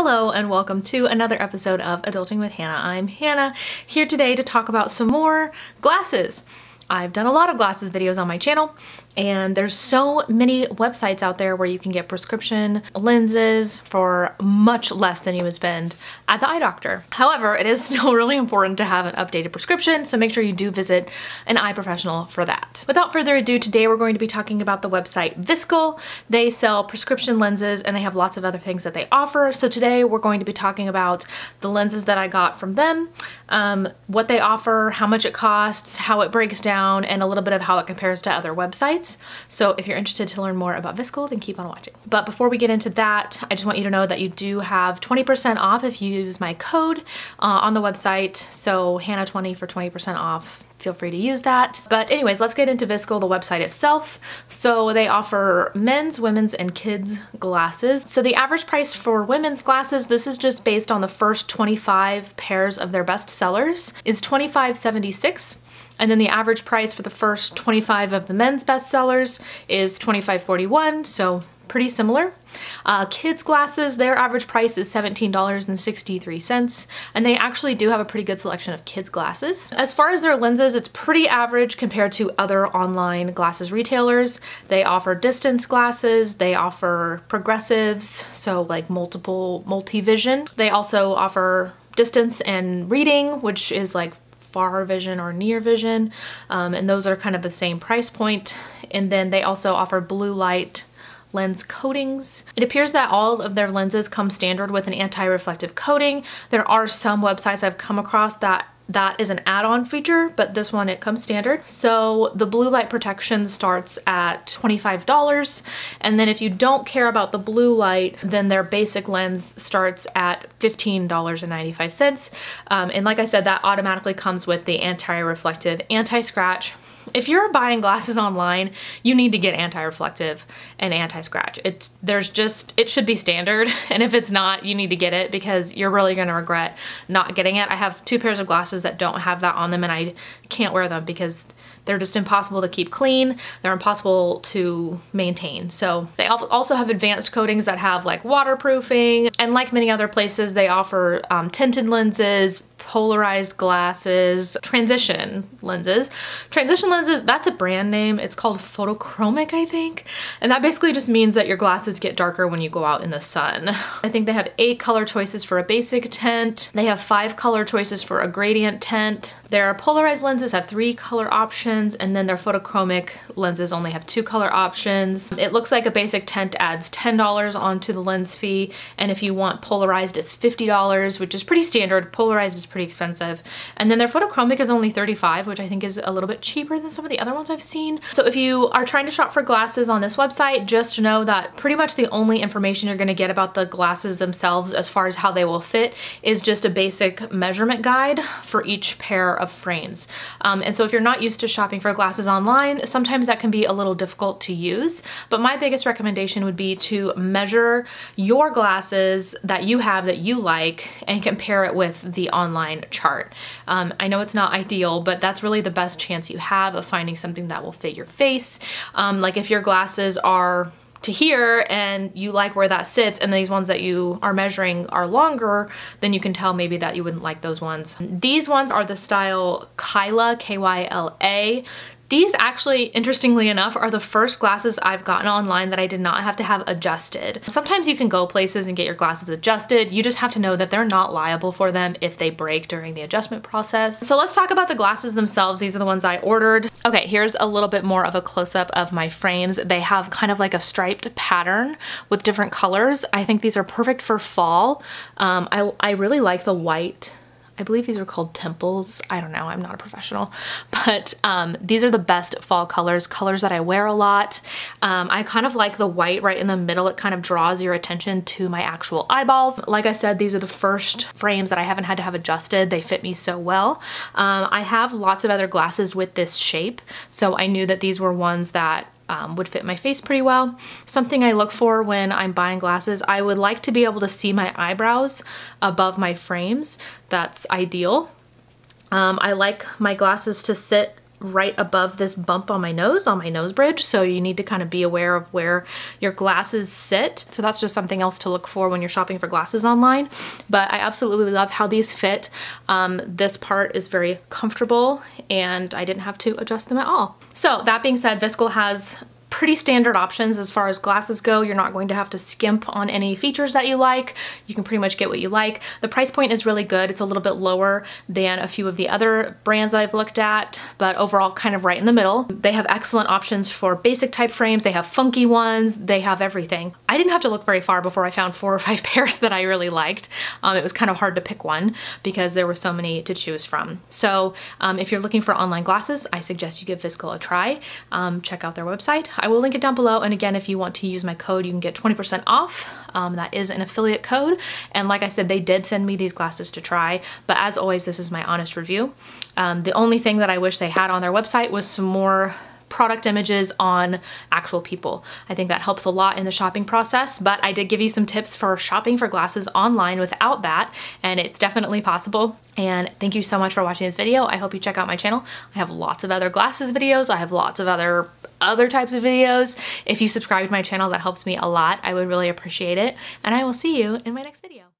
Hello and welcome to another episode of Adulting with Hannah. I'm Hannah, here today to talk about some more glasses. I've done a lot of glasses videos on my channel and there's so many websites out there where you can get prescription lenses for much less than you would spend at the eye doctor. However, it is still really important to have an updated prescription, so make sure you do visit an eye professional for that. Without further ado, today we're going to be talking about the website Viskle. They sell prescription lenses and they have lots of other things that they offer. So today we're going to be talking about the lenses that I got from them, um, what they offer, how much it costs, how it breaks down, and a little bit of how it compares to other websites. So if you're interested to learn more about Viskle, then keep on watching. But before we get into that, I just want you to know that you do have 20% off if you use my code uh, on the website. So Hannah20 for 20% off feel free to use that. But anyways, let's get into Viskle, the website itself. So they offer men's, women's, and kids glasses. So the average price for women's glasses, this is just based on the first 25 pairs of their best sellers, is $25.76. And then the average price for the first 25 of the men's bestsellers is $25.41, so pretty similar. Uh, kids glasses, their average price is $17.63 and they actually do have a pretty good selection of kids glasses. As far as their lenses, it's pretty average compared to other online glasses retailers. They offer distance glasses, they offer progressives, so like multiple multi-vision. They also offer distance and reading, which is like far vision or near vision um, and those are kind of the same price point. and then they also offer blue light lens coatings. It appears that all of their lenses come standard with an anti-reflective coating. There are some websites I've come across that that is an add-on feature, but this one, it comes standard. So the blue light protection starts at $25. And then if you don't care about the blue light, then their basic lens starts at $15.95. Um, and like I said, that automatically comes with the anti-reflective, anti-scratch, if you're buying glasses online, you need to get anti-reflective and anti-scratch. It's there's just it should be standard and if it's not, you need to get it because you're really going to regret not getting it. I have two pairs of glasses that don't have that on them and I can't wear them because they're just impossible to keep clean. They're impossible to maintain. So they also have advanced coatings that have like waterproofing and like many other places, they offer um, tinted lenses, polarized glasses, transition lenses. Transition lenses, that's a brand name. It's called photochromic, I think. And that basically just means that your glasses get darker when you go out in the sun. I think they have eight color choices for a basic tint. They have five color choices for a gradient tint. Their polarized lenses have three color options and then their photochromic lenses only have two color options. It looks like a basic tint adds $10 onto the lens fee and if you want polarized it's $50 which is pretty standard. Polarized is pretty expensive. And then their photochromic is only 35 which I think is a little bit cheaper than some of the other ones I've seen. So if you are trying to shop for glasses on this website, just know that pretty much the only information you're gonna get about the glasses themselves as far as how they will fit is just a basic measurement guide for each pair of frames. Um, and so if you're not used to shopping for glasses online, sometimes that can be a little difficult to use. But my biggest recommendation would be to measure your glasses that you have that you like and compare it with the online chart. Um, I know it's not ideal, but that's really the best chance you have of finding something that will fit your face. Um, like if your glasses are to here and you like where that sits and these ones that you are measuring are longer, then you can tell maybe that you wouldn't like those ones. These ones are the style Kyla, K-Y-L-A. These actually, interestingly enough, are the first glasses I've gotten online that I did not have to have adjusted. Sometimes you can go places and get your glasses adjusted. You just have to know that they're not liable for them if they break during the adjustment process. So let's talk about the glasses themselves. These are the ones I ordered. Okay, here's a little bit more of a close-up of my frames. They have kind of like a striped pattern with different colors. I think these are perfect for fall. Um, I, I really like the white I believe these are called temples. I don't know, I'm not a professional, but um, these are the best fall colors, colors that I wear a lot. Um, I kind of like the white right in the middle. It kind of draws your attention to my actual eyeballs. Like I said, these are the first frames that I haven't had to have adjusted. They fit me so well. Um, I have lots of other glasses with this shape, so I knew that these were ones that um, would fit my face pretty well. Something I look for when I'm buying glasses, I would like to be able to see my eyebrows above my frames. That's ideal. Um, I like my glasses to sit right above this bump on my nose, on my nose bridge. So you need to kind of be aware of where your glasses sit. So that's just something else to look for when you're shopping for glasses online. But I absolutely love how these fit. Um, this part is very comfortable and I didn't have to adjust them at all. So that being said, Viskle has pretty standard options as far as glasses go. You're not going to have to skimp on any features that you like. You can pretty much get what you like. The price point is really good. It's a little bit lower than a few of the other brands that I've looked at, but overall kind of right in the middle. They have excellent options for basic type frames. They have funky ones. They have everything. I didn't have to look very far before I found four or five pairs that I really liked. Um, it was kind of hard to pick one because there were so many to choose from. So um, if you're looking for online glasses, I suggest you give Viskle a try. Um, check out their website. I will link it down below. And again, if you want to use my code, you can get 20% off. Um, that is an affiliate code. And like I said, they did send me these glasses to try. But as always, this is my honest review. Um, the only thing that I wish they had on their website was some more product images on actual people. I think that helps a lot in the shopping process, but I did give you some tips for shopping for glasses online without that, and it's definitely possible. And thank you so much for watching this video. I hope you check out my channel. I have lots of other glasses videos. I have lots of other other types of videos. If you subscribe to my channel, that helps me a lot. I would really appreciate it. And I will see you in my next video.